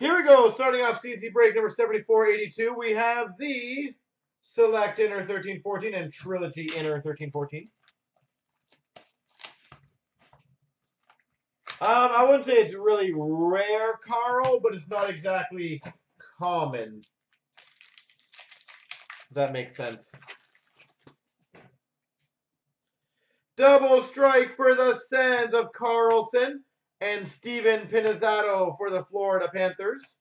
Here we go. Starting off CNC break number 7482, we have the Select Inner 1314 and Trilogy Inner 1314. Um, I wouldn't say it's really rare, Carl, but it's not exactly common. If that makes sense. Double strike for the Sands of Carlson and Steven Pinizzotto for the Florida Panthers.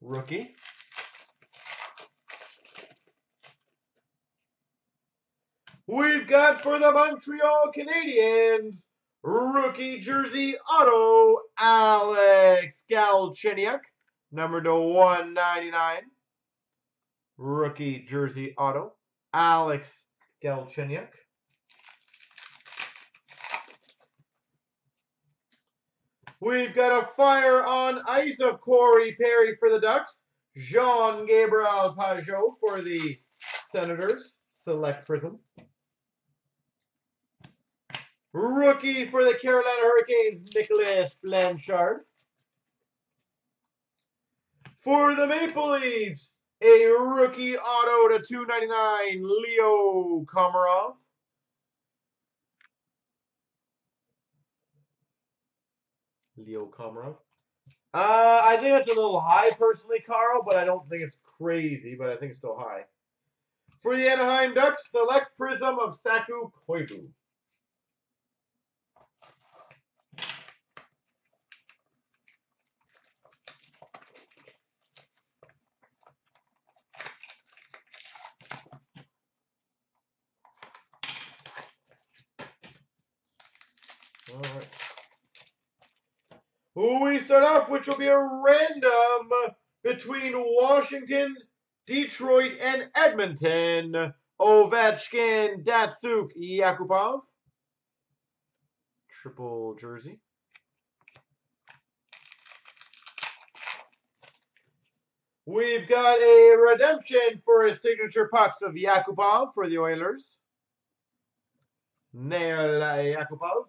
Rookie. We've got for the Montreal Canadiens, rookie jersey auto, Alex Galchenyuk, number to 199. Rookie jersey auto, Alex Galchenyuk. We've got a fire on ice of Corey Perry for the Ducks. Jean Gabriel Pageau for the Senators. Select Prism. Rookie for the Carolina Hurricanes, Nicolas Blanchard. For the Maple Leafs, a rookie auto to 299, Leo Komarov. Leo Komarov. Uh, I think that's a little high personally, Carl, but I don't think it's crazy, but I think it's still high. For the Anaheim Ducks, select Prism of Saku Koivu. All right. We start off, which will be a random between Washington, Detroit, and Edmonton. Ovechkin, Datsyuk, Yakupov. Triple jersey. We've got a redemption for a signature pucks of Yakupov for the Oilers. Nail Yakupov.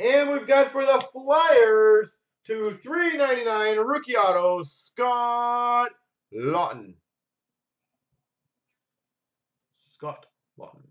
And we've got for the Flyers to 399 rookie auto, Scott Laughton. Scott Laughton.